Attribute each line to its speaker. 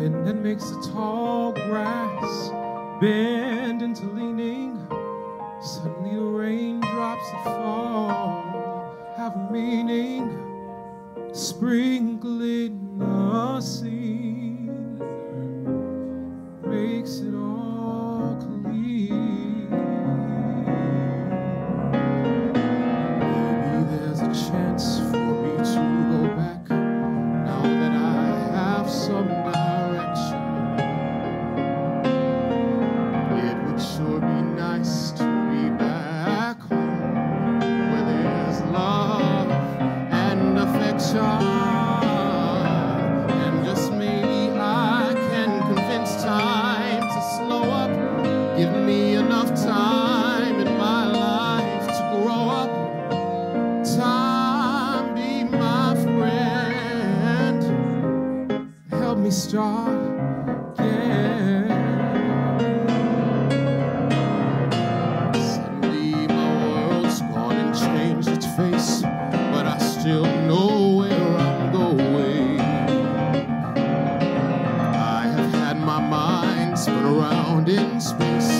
Speaker 1: wind that makes the tall grass bend into leaning. Suddenly the raindrops that fall have meaning, sprinkling the scene makes it all clear. Maybe there's a chance for me to go back now that I have some. start. Suddenly my world's gone and changed its face, but I still know where I'm going. I have had my mind spin around in space.